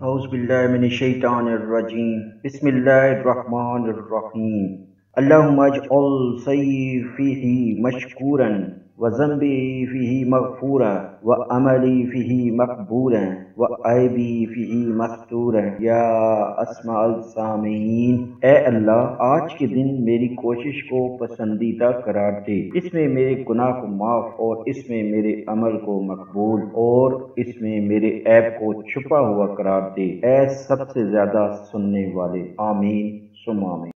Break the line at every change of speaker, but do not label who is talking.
اعوذ باللہ من الشیطان الرجیم۔ بسم اللہ الرحمن الرحیم۔ اللہم اجعل سیفیہی مشکوراً۔ وزنبی فیہی مغفورا وعملی فیہی مقبولا وعیبی فیہی مستورا یا اسماء السامین اے اللہ، آج کے دن میری کوشش کو پسندیدہ قرار دے۔ اس میں میرے گناہ کو معاف اور اس میں میرے عمل کو مقبول اور اس میں میرے عیب کو چھپا ہوا قرار دے۔ اے سب سے زیادہ سننے والے، آمین، سم آمین۔